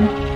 Amen.